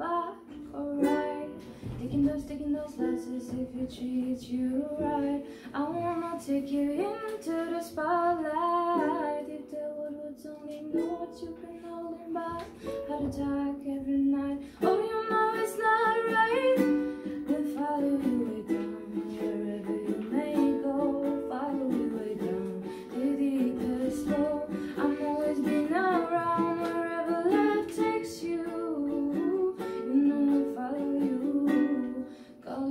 back, alright. Taking those, taking those losses if you treat you right. I wanna take you into the spotlight. If the world would only know what you've been holding back, heart attack every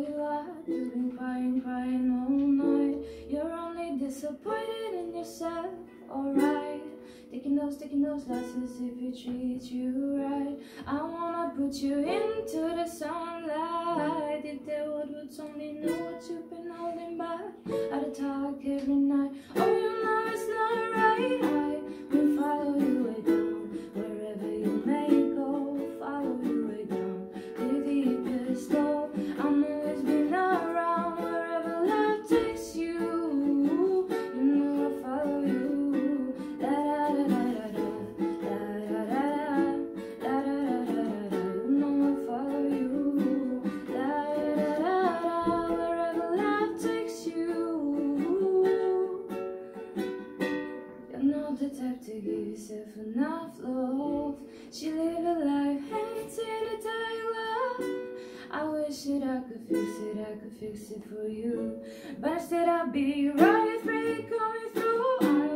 you you've been crying, crying all night. You're only disappointed in yourself, alright. Taking those, taking those losses if you treats you right. I wanna put you into the sunlight. If the world would only know what you've been holding back. I'd every The type to give yourself enough love. She live a life hating a love. I wish that I could fix it, I could fix it for you. But instead I'll be right free coming through.